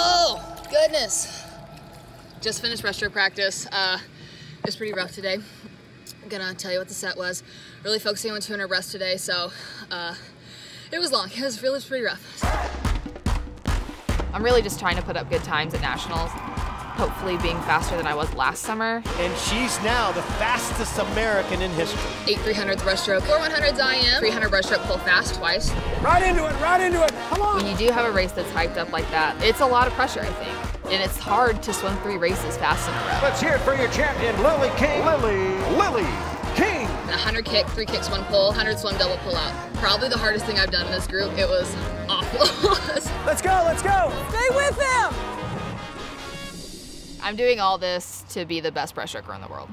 Oh, goodness. Just finished breaststroke practice. Uh, it was pretty rough today. I'm gonna tell you what the set was. Really focusing on 200 breast today, so uh, it was long. It was really pretty rough. I'm really just trying to put up good times at nationals hopefully being faster than I was last summer. And she's now the fastest American in history. 8 300s breaststroke, 4 100s IM, 300 breaststroke pull fast twice. Right into it, right into it, come on! When you do have a race that's hyped up like that, it's a lot of pressure, I think. And it's hard to swim three races fast in a row. Let's hear it for your champion, Lilly King. Lilly, Lilly King. 100 kick, three kicks, one pull, 100 swim, double pull out. Probably the hardest thing I've done in this group. It was awful. let's go, let's go. Stay with him. I'm doing all this to be the best breaststroker in the world.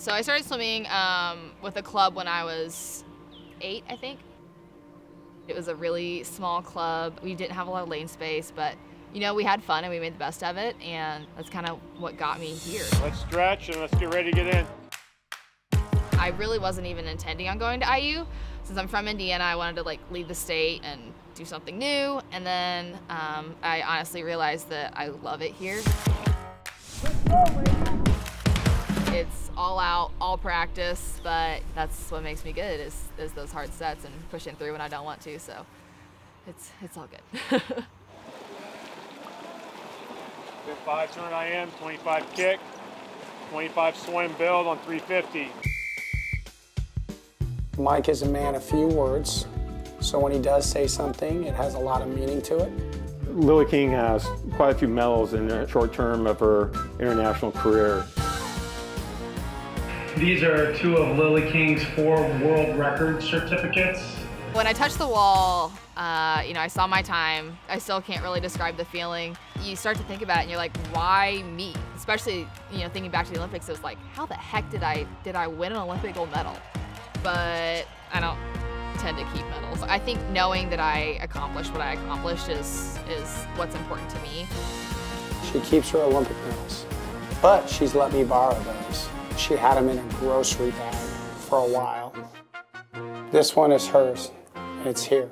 So I started swimming um, with a club when I was eight, I think. It was a really small club. We didn't have a lot of lane space, but you know, we had fun and we made the best of it, and that's kind of what got me here. Let's stretch and let's get ready to get in. I really wasn't even intending on going to IU. Since I'm from Indiana, I wanted to like leave the state and do something new, and then um, I honestly realized that I love it here. It's all out, all practice, but that's what makes me good is, is those hard sets and pushing through when I don't want to. So it's it's all good. Good 5 200 IM, 25 kick, 25 swim build on 350. Mike is a man of few words, so when he does say something, it has a lot of meaning to it. Lilly King has quite a few medals in the short term of her international career. These are two of Lilly King's four world record certificates. When I touched the wall, uh, you know, I saw my time. I still can't really describe the feeling. You start to think about it and you're like, why me? Especially, you know, thinking back to the Olympics, it was like, how the heck did I, did I win an Olympic gold medal? But I don't tend to keep medals. I think knowing that I accomplished what I accomplished is, is what's important to me. She keeps her Olympic medals, but she's let me borrow those. She had them in a grocery bag for a while. This one is hers, and it's here.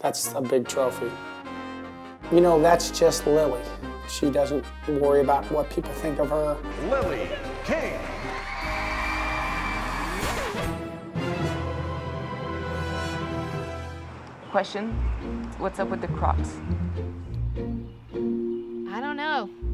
That's a big trophy. You know, that's just Lilly. She doesn't worry about what people think of her. Lilly King. Question, what's up with the Crocs?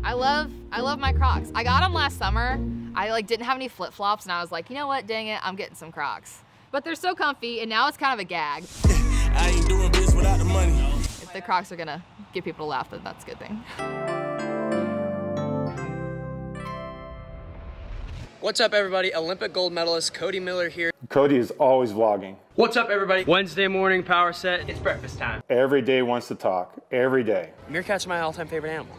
I don't know. I love I love my Crocs. I got them last summer. I like didn't have any flip-flops and I was like, you know what, dang it, I'm getting some Crocs. But they're so comfy and now it's kind of a gag. I ain't doing this without the money. If the Crocs are gonna get people to laugh, then that's a good thing. What's up everybody? Olympic gold medalist Cody Miller here. Cody is always vlogging. What's up everybody? Wednesday morning power set. It's breakfast time. Every day wants to talk. Every day. Meerkats are my all-time favorite animal.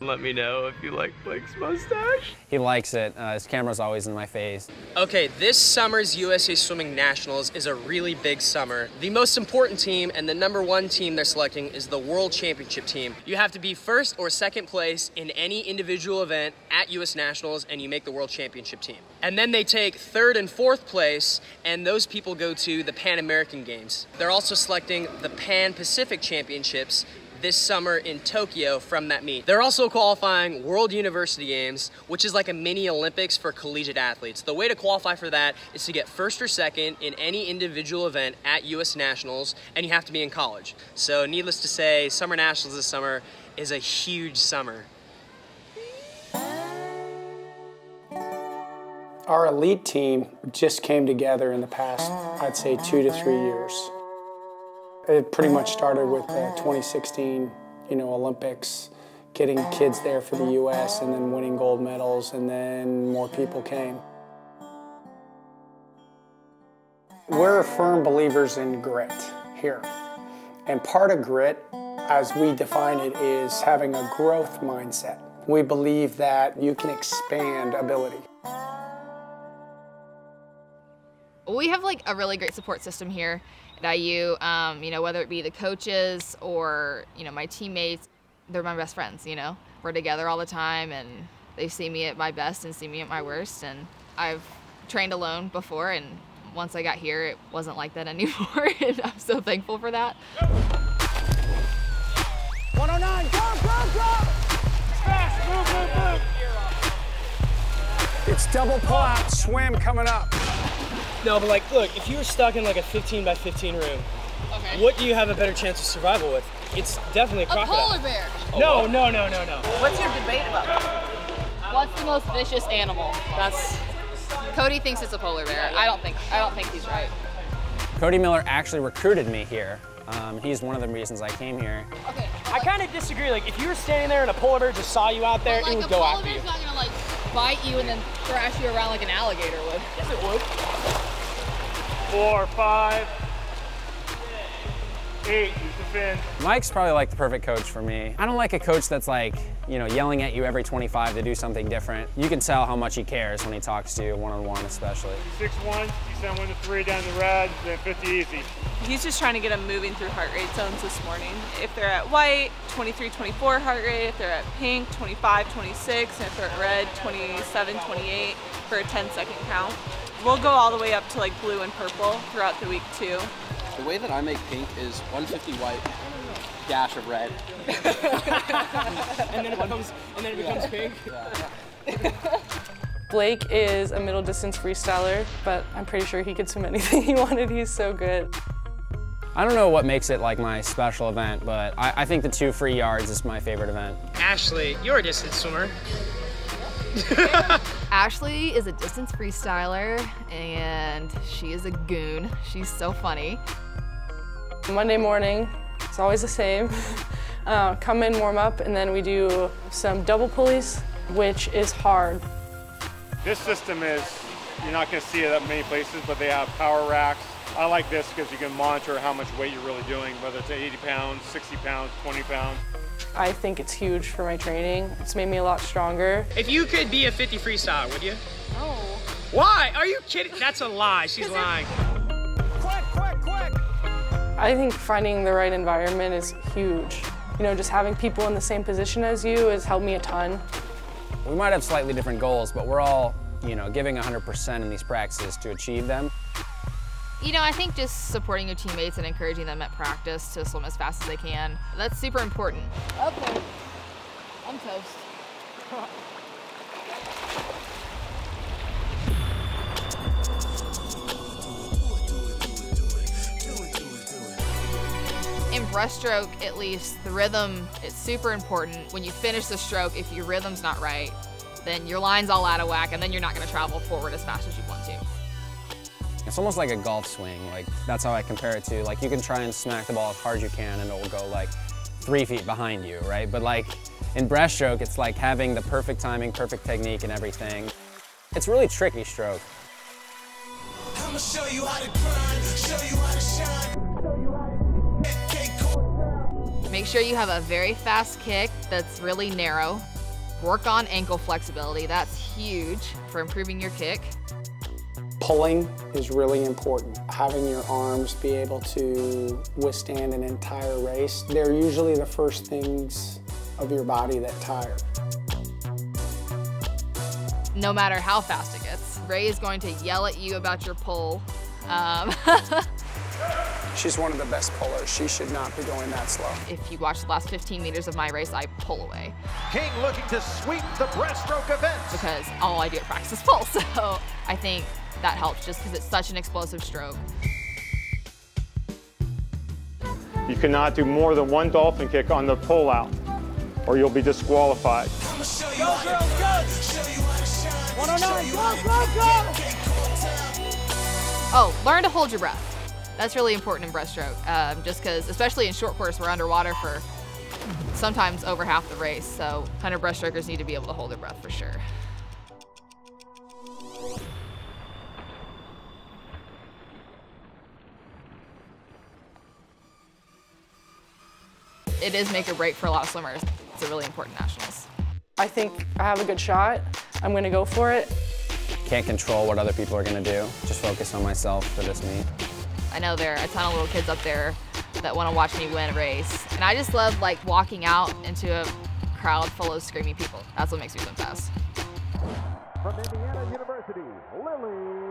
Let me know if you like Blake's mustache. He likes it. Uh, his camera's always in my face. Okay, this summer's USA Swimming Nationals is a really big summer. The most important team and the number one team they're selecting is the World Championship team. You have to be first or second place in any individual event at US Nationals and you make the World Championship team. And then they take third and fourth place and those people go to the Pan American Games. They're also selecting the Pan Pacific Championships this summer in Tokyo from that meet. They're also qualifying World University Games, which is like a mini Olympics for collegiate athletes. The way to qualify for that is to get first or second in any individual event at US Nationals, and you have to be in college. So needless to say, Summer Nationals this summer is a huge summer. Our elite team just came together in the past, I'd say, two to three years. It pretty much started with the 2016, you know, Olympics, getting kids there for the U.S. and then winning gold medals, and then more people came. We're firm believers in grit here. And part of grit, as we define it, is having a growth mindset. We believe that you can expand ability. We have like a really great support system here at IU. Um, you know, whether it be the coaches or you know my teammates, they're my best friends. You know, we're together all the time, and they see me at my best and see me at my worst. And I've trained alone before, and once I got here, it wasn't like that anymore, and I'm so thankful for that. 109, go, go, go! Fast, move, move, move. It's double pull out swim coming up. No, but like, look, if you were stuck in like a 15 by 15 room, Okay. what do you have a better chance of survival with? It's definitely a crocodile. A crocodile. polar bear. No, no, no, no, no. What's your debate about? What's the most vicious animal? That's Cody thinks it's a polar bear. I don't think I don't think he's right. Cody Miller actually recruited me here. Um, he's one of the reasons I came here. Okay. I kind of disagree. Like, if you were standing there and a polar bear just saw you out there, like it a would go polar after you. A polar bear's not gonna like bite you and then thrash you around like an alligator would. Yes, it would. Four, five, eight. Use the fin. Mike's probably like the perfect coach for me. I don't like a coach that's like, you know, yelling at you every 25 to do something different. You can tell how much he cares when he talks to you one-on-one especially. Six one. You send one to three down the red, then 50 easy. He's just trying to get them moving through heart rate zones this morning. If they're at white, 23, 24 heart rate. If they're at pink, 25, 26. And if they're at red, 27, 28 for a 10 second count. We'll go all the way up to like blue and purple throughout the week too. The way that I make pink is 150 white, dash of red. and then it becomes, and then it becomes pink. Blake is a middle distance freestyler, but I'm pretty sure he could swim anything he wanted. He's so good. I don't know what makes it like my special event, but I, I think the two free yards is my favorite event. Ashley, you're a distance swimmer. Ashley is a distance freestyler and she is a goon. She's so funny. Monday morning, it's always the same. Uh, come in, warm up, and then we do some double pulleys, which is hard. This system is, you're not going to see it at many places, but they have power racks. I like this because you can monitor how much weight you're really doing, whether it's 80 pounds, 60 pounds, 20 pounds. I think it's huge for my training. It's made me a lot stronger. If you could be a 50 freestyle, would you? No. Why? Are you kidding? That's a lie. She's lying. Quick, quick, quick! I think finding the right environment is huge. You know, just having people in the same position as you has helped me a ton. We might have slightly different goals, but we're all, you know, giving 100% in these practices to achieve them. You know, I think just supporting your teammates and encouraging them at practice to swim as fast as they can, that's super important. Okay. I'm toast. In breaststroke, at least, the rhythm is super important. When you finish the stroke, if your rhythm's not right, then your line's all out of whack and then you're not gonna travel forward as fast as you want to. It's almost like a golf swing. Like that's how I compare it to. Like you can try and smack the ball as hard as you can and it will go like three feet behind you, right? But like in breaststroke, it's like having the perfect timing, perfect technique and everything. It's really tricky stroke. I'ma show you how to grind, show you how to shine. Make sure you have a very fast kick that's really narrow. Work on ankle flexibility. That's huge for improving your kick. Pulling is really important. Having your arms be able to withstand an entire race, they're usually the first things of your body that tire. No matter how fast it gets, Ray is going to yell at you about your pull. Um, She's one of the best pullers. She should not be going that slow. if you watch the last 15 meters of my race, I pull away King looking to sweep the breaststroke event. because all I do at practice is pull. So I think that helps just because it's such an explosive stroke. You cannot do more than one dolphin kick on the pull-out, or you'll be disqualified. Go, girls, go! 109, go, go, go! Oh, learn to hold your breath. That's really important in breaststroke, um, just because, especially in short course, we're underwater for sometimes over half the race. So, kind of breaststrokers need to be able to hold their breath for sure. It is make or break for a lot of swimmers. It's a really important nationals. I think I have a good shot. I'm gonna go for it. Can't control what other people are gonna do. Just focus on myself for this meet. I know there are a ton of little kids up there that want to watch me win a race. And I just love like walking out into a crowd full of screaming people. That's what makes me swim fast. From Indiana University, Lilly